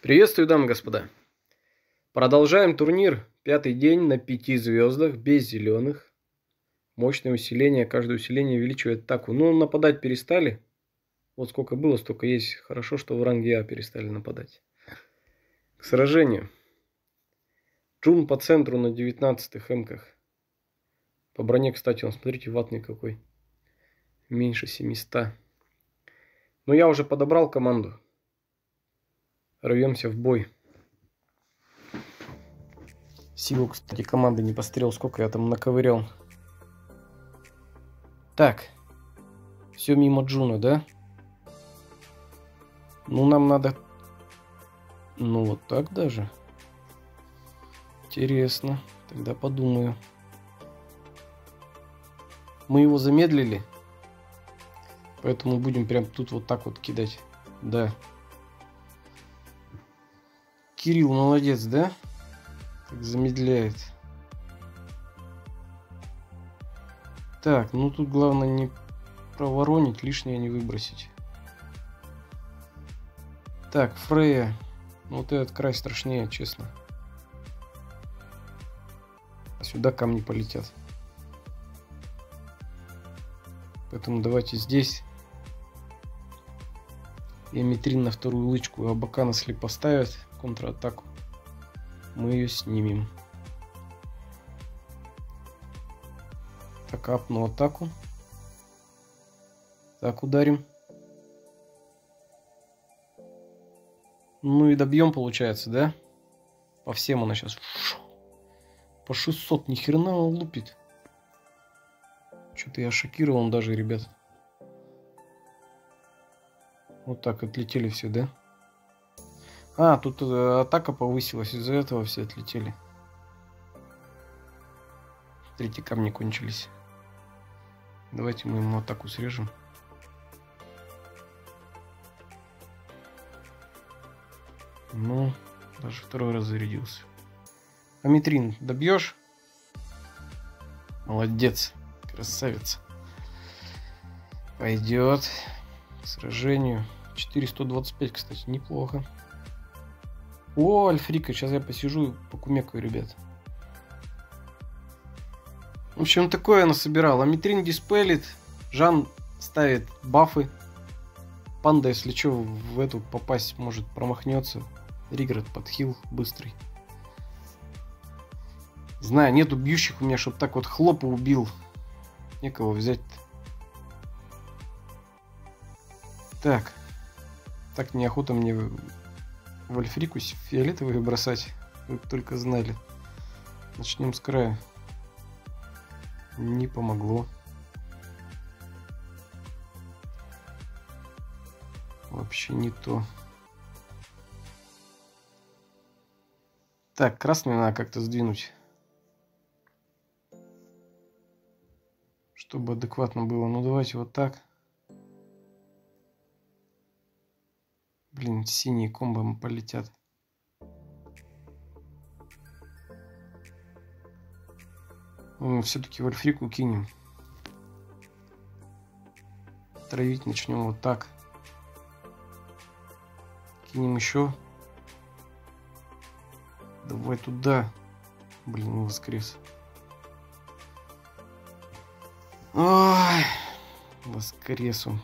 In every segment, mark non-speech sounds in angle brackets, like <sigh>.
Приветствую, дамы и господа. Продолжаем турнир. Пятый день на пяти звездах, без зеленых. Мощное усиление. Каждое усиление увеличивает атаку. Ну, нападать перестали. Вот сколько было, столько есть. Хорошо, что в ранге А перестали нападать. К сражению. Джун по центру на 19 хэмках. По броне, кстати, он, смотрите, ватный какой. Меньше 700. Но я уже подобрал команду. Рвемся в бой. Силу, кстати, команды не пострел, сколько я там наковырял. Так. Все мимо Джуна, да? Ну, нам надо... Ну, вот так даже. Интересно. Тогда подумаю. Мы его замедлили. Поэтому будем прям тут вот так вот кидать. Да. Кирилл молодец, да? Как замедляет. Так, ну тут главное не проворонить, лишнее не выбросить. Так, Фрея. Вот этот край страшнее, честно. Сюда камни полетят. Поэтому давайте здесь. И Митрин на вторую лычку, а Бакана слеп поставят контратаку. Мы ее снимем. Так, апну атаку. Так, ударим. Ну и добьем, получается, да? По всем она сейчас. По 600, ни хрена он лупит. Что-то я шокирован даже, ребят. Вот так отлетели все, да? А, тут э, атака повысилась, из-за этого все отлетели. Третьи камни кончились. Давайте мы ему атаку срежем. Ну, даже второй раз зарядился. Аметрин, добьешь? Молодец, красавец. Пойдет к сражению. 425, кстати, неплохо. О, Альфрика, сейчас я посижу покумекаю, ребят. В общем, такое она собирала. Митрин диспелит, Жан ставит бафы. Панда, если что, в эту попасть может промахнется. Риград подхил быстрый. Знаю, нету бьющих у меня, чтобы так вот хлопа убил. Некого взять -то. Так. Так неохота мне в Альфрикусе фиолетовые бросать. Вы только знали. Начнем с края. Не помогло. Вообще не то. Так, красный надо как-то сдвинуть. Чтобы адекватно было. Ну давайте вот так. Блин, синие комбом полетят. Мы все-таки вольфрику кинем. Травить начнем вот так. Кинем еще. Давай туда. Блин, воскрес. Ой, воскрес он.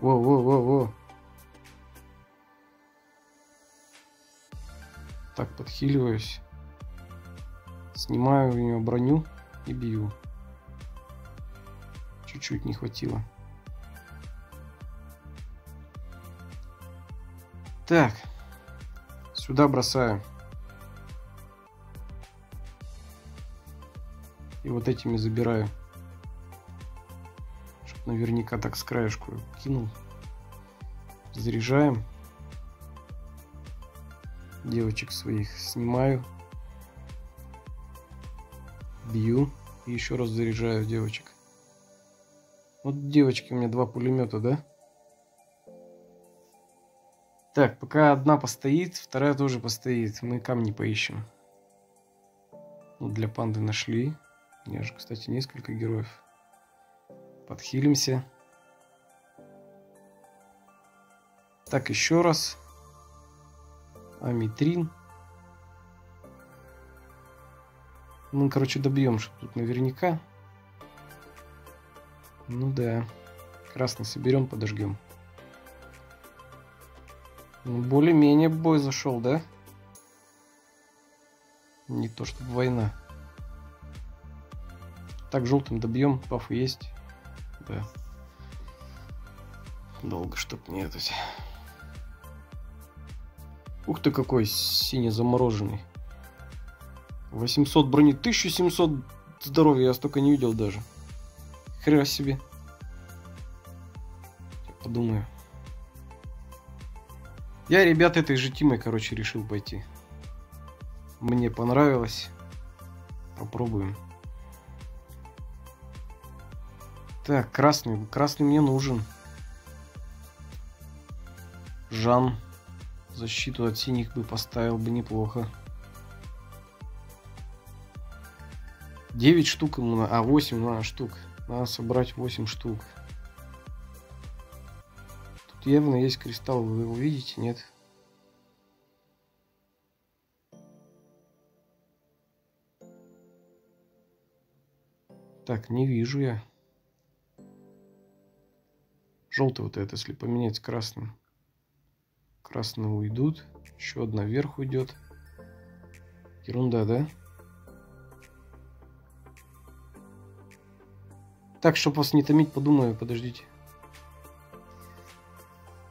Во-во-во-во. Так, подхиливаюсь. Снимаю у нее броню и бью. Чуть-чуть не хватило. Так. Сюда бросаю. И вот этими забираю. Чтоб наверняка так с краешку кинул. Заряжаем девочек своих снимаю, бью и еще раз заряжаю девочек. Вот девочки у меня два пулемета, да? Так, пока одна постоит, вторая тоже постоит. Мы камни поищем. Ну, для панды нашли. У меня же, кстати, несколько героев. Подхилимся. Так, еще раз. Амитрин. Ну, короче, добьем что тут наверняка. Ну да. Красный соберем, подожгем. Ну, более-менее бой зашел, да? Не то, чтобы война. Так, желтым добьем. Бафы есть. Да. Долго, чтоб не это. Ух ты, какой сине-замороженный. 800 брони, 1700 здоровья, я столько не видел даже. Хрена себе. Я подумаю. Я, ребят, этой же тимой, короче, решил пойти. Мне понравилось. Попробуем. Так, красный. Красный мне нужен. Жан. Защиту от синих бы поставил бы неплохо. 9 штук ему, а 8 на штук. Надо собрать 8 штук. Тут явно есть кристалл, вы его видите, нет? Так, не вижу я. Желтый вот это, если поменять с красным. Красные уйдут. Еще одна вверх уйдет. Ерунда, да? Так, чтобы вас не томить, подумаю, подождите.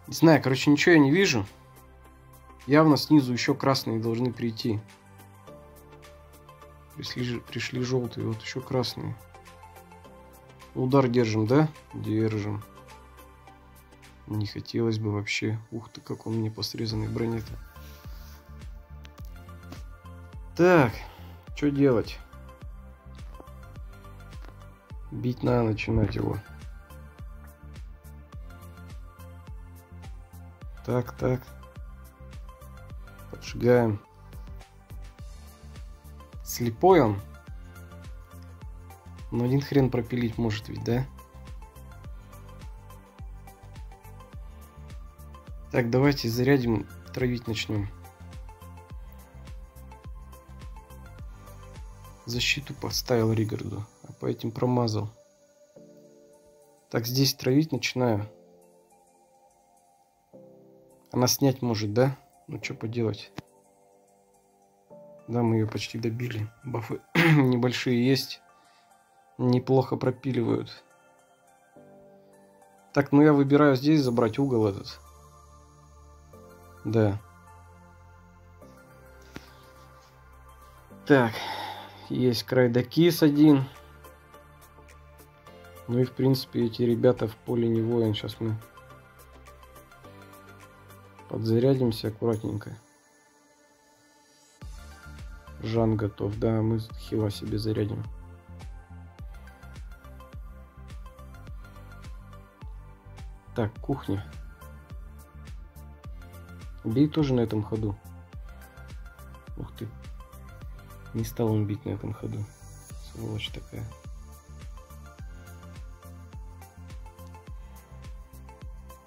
Не знаю, короче, ничего я не вижу. Явно снизу еще красные должны прийти. Пришли, пришли желтые, вот еще красные. Удар держим, да? Держим. Не хотелось бы вообще. Ух ты, как он мне по срезанной броне-то. Так, что делать? Бить надо начинать его. Так, так. Поджигаем. Слепой он. Но один хрен пропилить может ведь, да? Так, давайте зарядим, травить начнем. Защиту поставил Ригарду, а по этим промазал. Так, здесь травить начинаю. Она снять может, да? Ну, что поделать. Да, мы ее почти добили. Бафы <clears throat> небольшие есть. Неплохо пропиливают. Так, ну я выбираю здесь забрать угол этот. Да. Так, есть крайдокис один. Ну и в принципе эти ребята в поле не воин. Сейчас мы подзарядимся аккуратненько. Жан готов. Да, мы хила себе зарядим. Так, кухня. Бей тоже на этом ходу. Ух ты. Не стал он бить на этом ходу. Сволочь такая.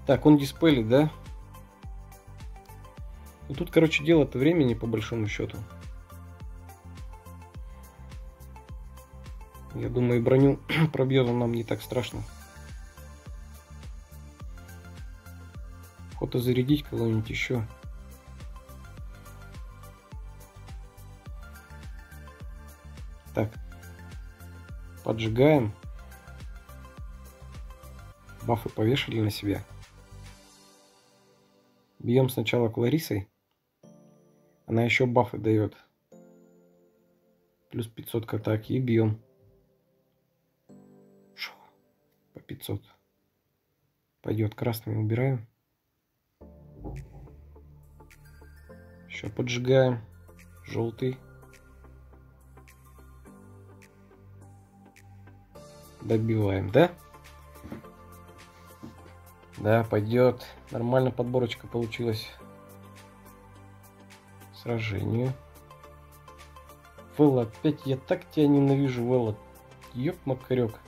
Так, он диспелит, да? Ну, тут, короче, дело-то времени, по большому счету. Я думаю, броню <clears throat> пробьет он нам не так страшно. Охота зарядить кого-нибудь еще. Так. Поджигаем. Бафы повешали на себя. Бьем сначала Кларисой. Она еще бафы дает. Плюс 500 к атаке. И бьем. Шо. По 500. Пойдет красными убираем. Еще поджигаем. Желтый. Добиваем, да? Да, пойдет. Нормально подборочка получилась. Сражению. Вэлла, опять я так тебя ненавижу, Вэлла. Ёп, макарек.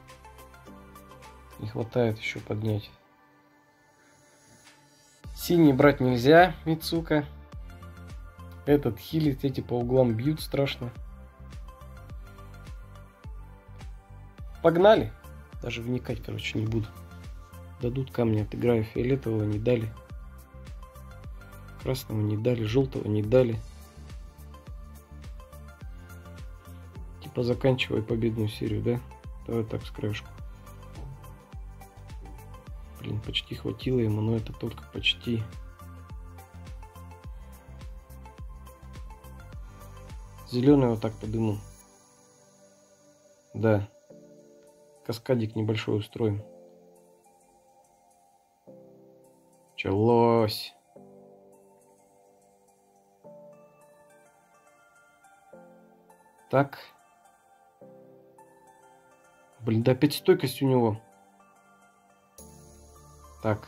Не хватает еще поднять. Синий брать нельзя, Мицука. Этот хилит, эти по углам бьют страшно. Погнали. Даже вникать, короче, не буду. Дадут камни, отыграю. Фиолетового не дали. Красного не дали, желтого не дали. Типа заканчивай победную серию, да? Давай так, с краешку. Блин, почти хватило ему, но это только почти. Зеленый вот так подыму. Да. Каскадик небольшой устроим. Началось. Так. Блин, да опять стойкость у него. Так.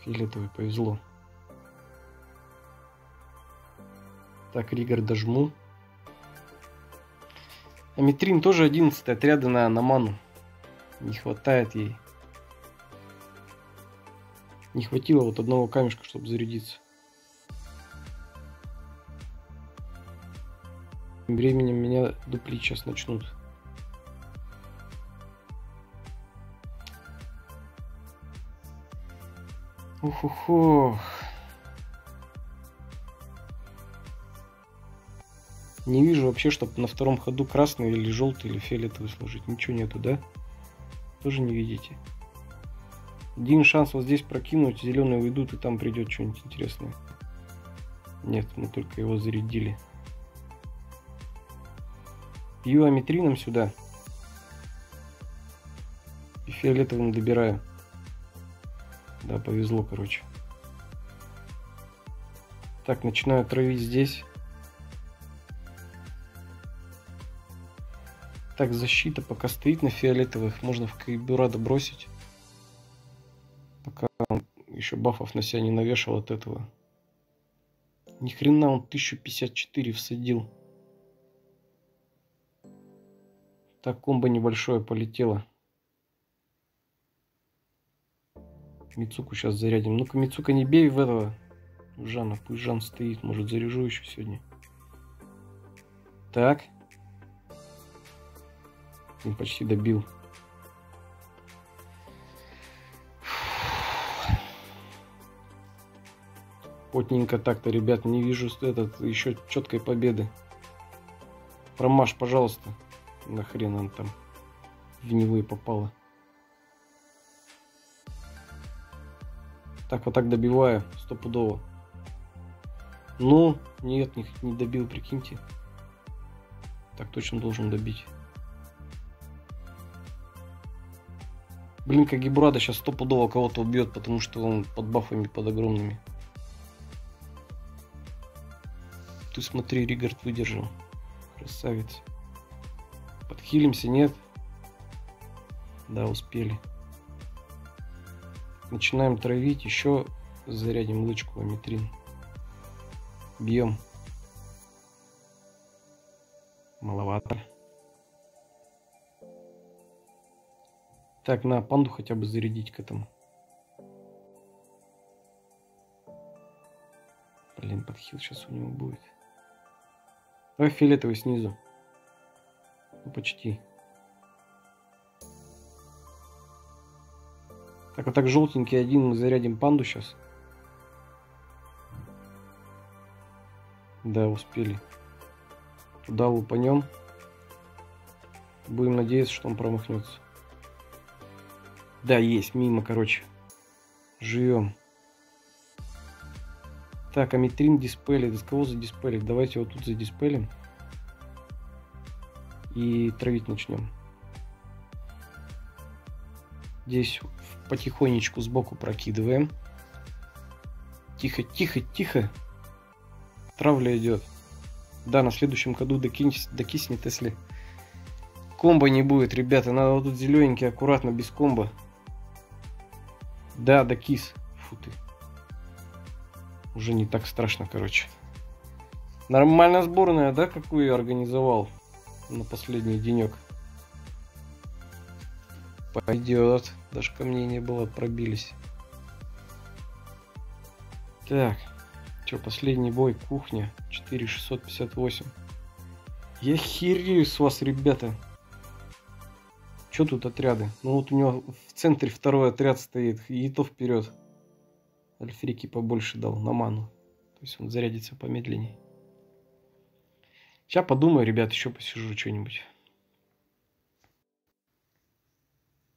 Фиолетовый повезло. Так, Ригар дожму. Аметрин тоже 11 отряды на, на ману. Не хватает ей. Не хватило вот одного камешка, чтобы зарядиться. Тем временем меня дуплить сейчас начнут. Ух-ух-ух. Не вижу вообще, чтобы на втором ходу красный или желтый или фиолетовый сложить. Ничего нету, да? Тоже не видите? Один шанс вот здесь прокинуть, зеленые уйдут и там придет что-нибудь интересное. Нет, мы только его зарядили. Пью аметрином сюда. И фиолетовым добираю. Да, повезло, короче. Так, начинаю травить здесь. Так, защита пока стоит на фиолетовых. Можно в Кайбюрада бросить. Пока он еще бафов на себя не навешал от этого. Ни хрена он 1054 всадил. Так, комбо небольшое полетело. Мицуку сейчас зарядим. Ну-ка, Мицука, не бей в этого Жана. Пусть Жан стоит. Может, заряжу еще сегодня. Так. Он почти добил. Потненько так-то, ребят, не вижу этот еще четкой победы. Промажь, пожалуйста. Нахрен он там в него и попало. Так, вот так добиваю, стопудово. Ну, нет, не, не добил, прикиньте. Так точно должен добить. Блин, как Гибрада сейчас стопудово кого-то убьет, потому что он под бафами, под огромными. Ты смотри, Ригард выдержал. Красавец. Подхилимся, нет? Да, успели. Начинаем травить, еще зарядим лычку аметрин. Бьем. Маловато. Так, на панду хотя бы зарядить к этому. Блин, подхил сейчас у него будет. Давай фиолетовый снизу. Ну, почти. Так, вот так желтенький один мы зарядим панду сейчас. Да, успели. Туда лупанем. Будем надеяться, что он промахнется. Да, есть, мимо, короче. Живем. Так, аметрин диспелит. Из кого задиспелить? Давайте вот тут задиспелим. И травить начнем. Здесь потихонечку сбоку прокидываем. Тихо, тихо, тихо. Травля идет. Да, на следующем году докинь, докиснет, если комбо не будет, ребята. Надо вот тут зелененький, аккуратно, без комбо. Да, да кис. Фу ты. Уже не так страшно, короче. Нормальная сборная, да, какую я организовал на последний денек? Пойдет. Даже ко мне не было, пробились. Так. Че, последний бой, кухня, 4658. Я херею с вас, ребята. Че тут отряды? Ну вот у него в центре второй отряд стоит, и то вперед. Альфрики побольше дал на ману. То есть он зарядится помедленнее. Сейчас подумаю, ребят, еще посижу что-нибудь.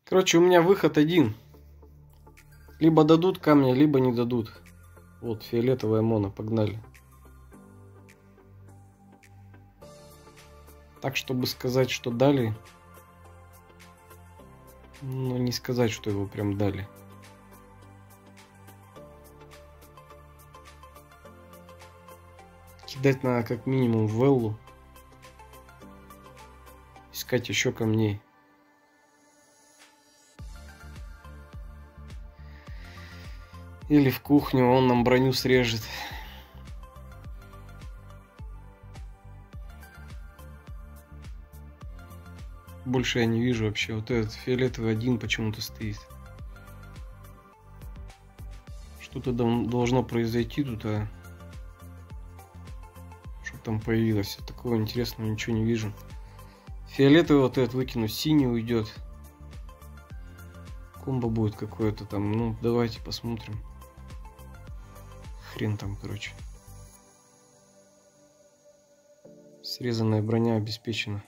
Короче, у меня выход один. Либо дадут камня, либо не дадут. Вот, фиолетовая мона, погнали. Так, чтобы сказать, что дали, ну, не сказать, что его прям дали. Кидать надо как минимум в Веллу. Искать еще камней. Или в кухню, он нам броню срежет. Больше я не вижу вообще. Вот этот фиолетовый один почему-то стоит. Что-то должно произойти тут, а... Что там появилось? Такого интересного ничего не вижу. Фиолетовый вот этот выкину, синий уйдет. Комбо будет какое-то там. Ну, давайте посмотрим хрен там, короче. Срезанная броня обеспечена.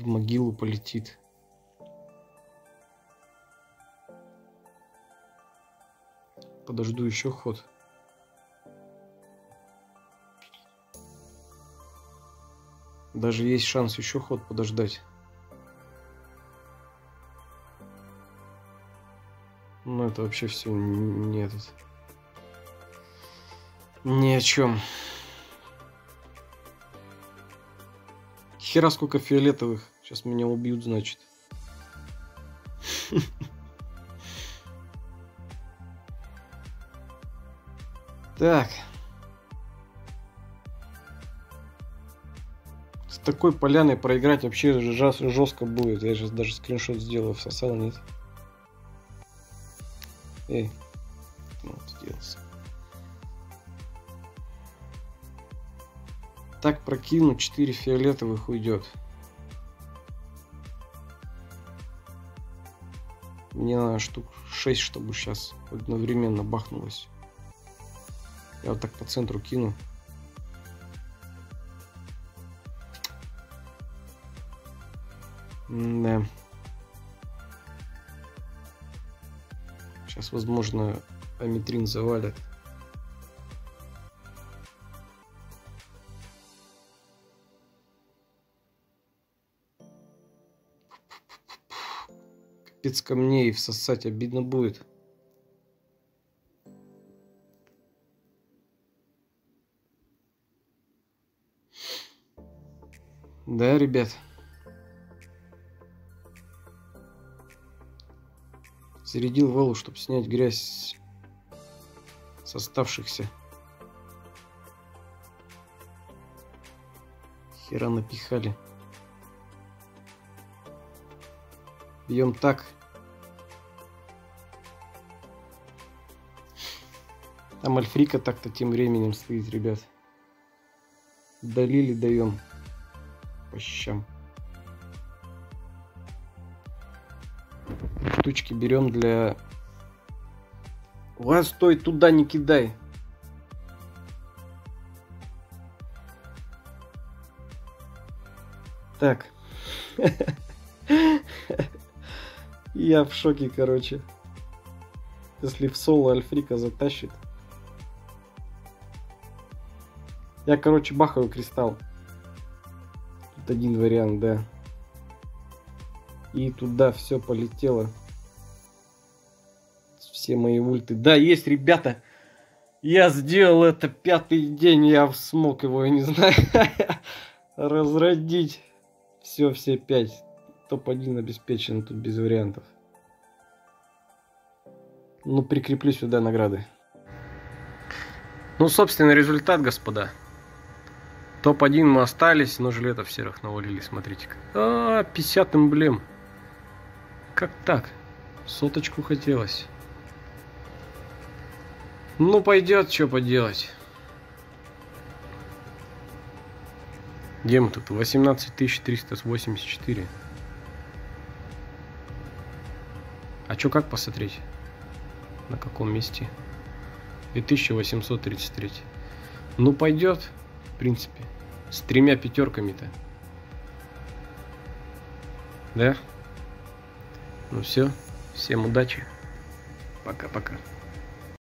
В могилу полетит. Подожду еще ход. Даже есть шанс еще ход подождать. Ну, это вообще все не этот. Ни о чем. Хера сколько фиолетовых. Сейчас меня убьют, значит. Так. С такой поляной проиграть вообще жестко будет. Я сейчас даже скриншот сделал, всосал, нет. Эй, Прокину 4 фиолетовых уйдет. Мне надо штук 6, чтобы сейчас одновременно бахнулось. Я вот так по центру кину. Да. Сейчас, возможно, Аметрин завалят. Капец камней всосать обидно будет. Да, ребят. Зарядил валу, чтобы снять грязь с оставшихся. Хера напихали. Бьем так. Там Альфрика так-то тем временем стоит, ребят. Долили даем. По щам. штучки берем для... Ладно, стой, туда не кидай. Так. <laughs> Я в шоке, короче. Если в соло Альфрика затащит. Я, короче, бахаю кристалл. Тут один вариант, да. И туда все полетело все мои ульты. Да, есть, ребята. Я сделал это пятый день, я смог его, я не знаю, <laughs> разродить. Все, все пять. Топ-1 обеспечен, тут без вариантов. Ну, прикреплю сюда награды. Ну, собственно, результат, господа. Топ-1 мы остались, но жилетов серых навалили, смотрите-ка. А, 50 эмблем. Как так? Соточку хотелось. Ну, пойдет, что поделать. Где мы тут? 18 384. А что, как посмотреть? На каком месте? 2833. Ну, пойдет, принципе. С тремя пятерками-то. Да? Ну все. Всем удачи. Пока-пока.